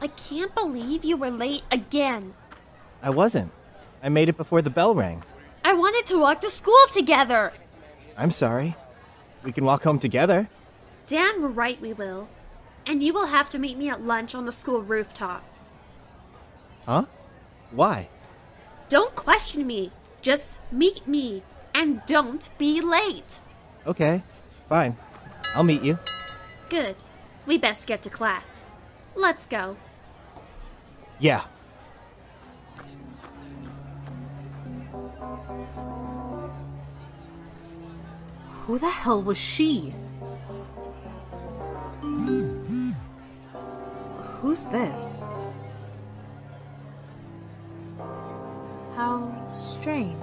I can't believe you were late again. I wasn't. I made it before the bell rang. I wanted to walk to school together. I'm sorry. We can walk home together. Dan we're right we will. And you will have to meet me at lunch on the school rooftop. Huh? Why? Don't question me. Just meet me. And don't be late. Okay, fine. I'll meet you. Good. We best get to class. Let's go. Yeah. Who the hell was she? Who's this? How strange.